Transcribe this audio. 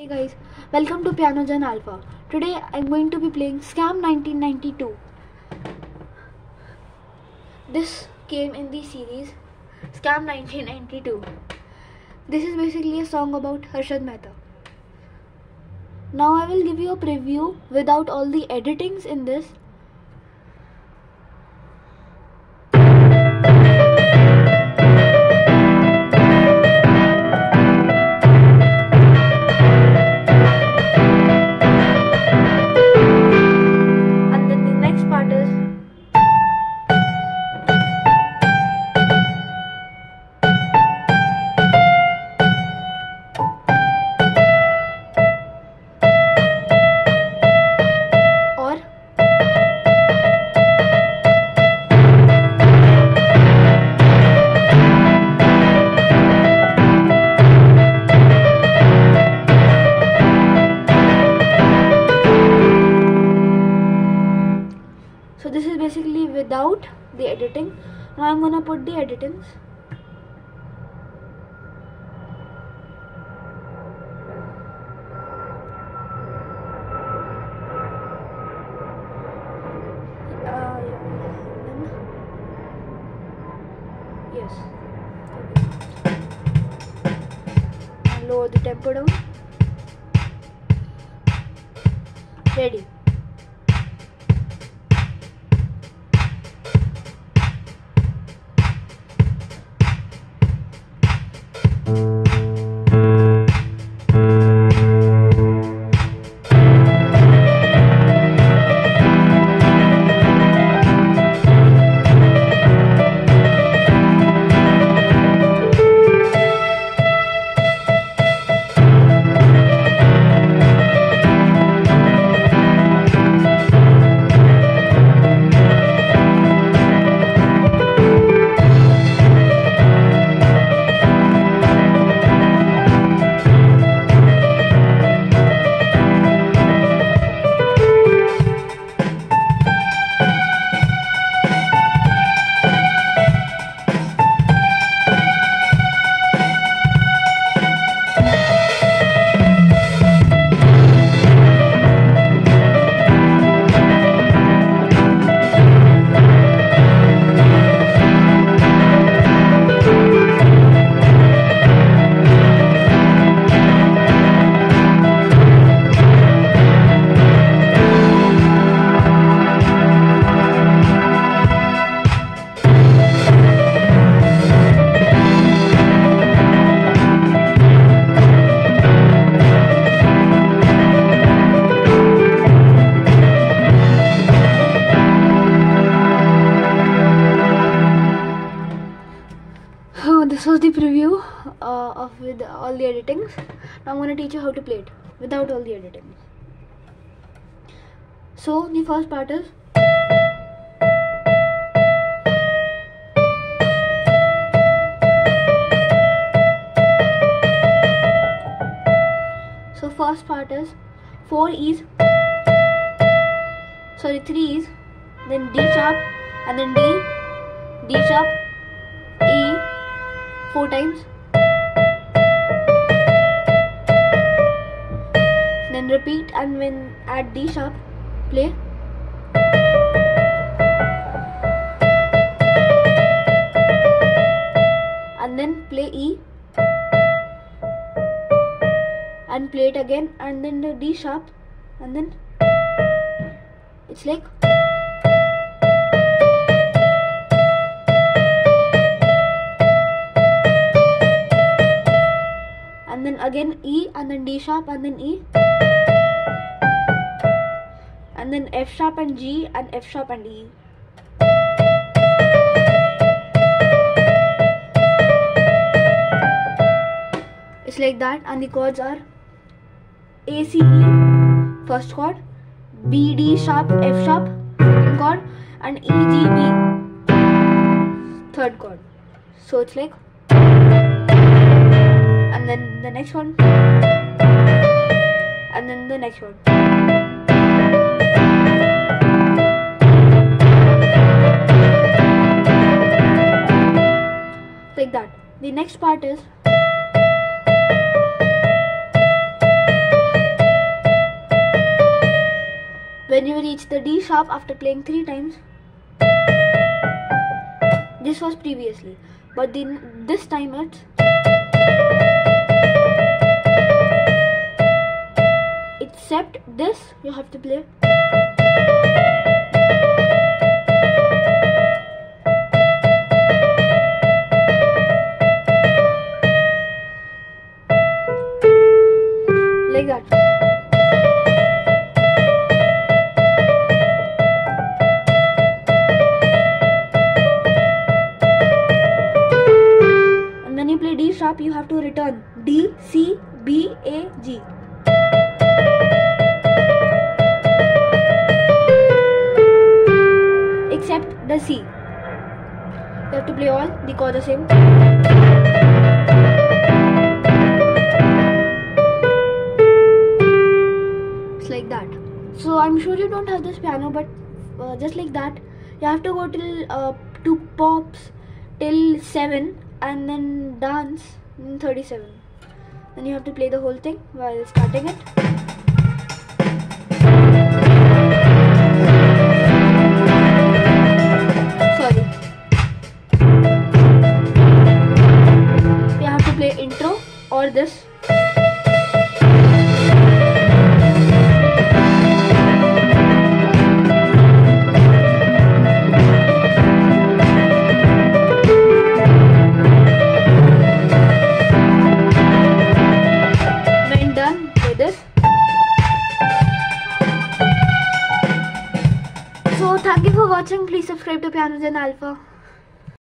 Hey guys, welcome to Piano Gen Alpha. Today I'm going to be playing Scam 1992. This came in the series Scam 1992. This is basically a song about Harshad Mehta. Now I will give you a preview without all the editings in this. This is basically without the editing. Now i'm gonna put the editings. Uh, yes. Lower the tempo down. Ready the preview uh, of with all the editings. Now I'm gonna teach you how to play it without all the editing. So the first part is so first part is four E's sorry three E's then D sharp and then D D sharp four times. Then repeat and when at D sharp, play. And then play E. And play it again and then the D sharp and then it's like and then D sharp and then E and then F sharp and G and F sharp and E. It's like that and the chords are A C E first chord, B D sharp F sharp second chord and E G B third chord. So it's like and then the next one and then the next one. Like that. The next part is when you reach the D sharp after playing three times. This was previously, but then this time it's except this you have to play. Like that. And when you play D sharp, you have to return D, C, the C. You have to play all the chords the same. It's like that. So I'm sure you don't have this piano, but uh, just like that, you have to go till uh, two pops till seven, and then dance in thirty-seven. Then you have to play the whole thing while starting it. Or this. Done with this. So thank you for watching. Please subscribe to Piano Gen Alpha.